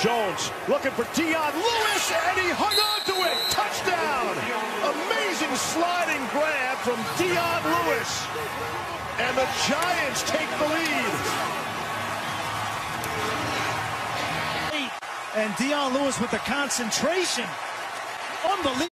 Jones looking for Dion Lewis, and he hung on to it. Touchdown! Amazing sliding grab from Dion Lewis. And the Giants take the lead. And Dion Lewis with the concentration. Unbelievable.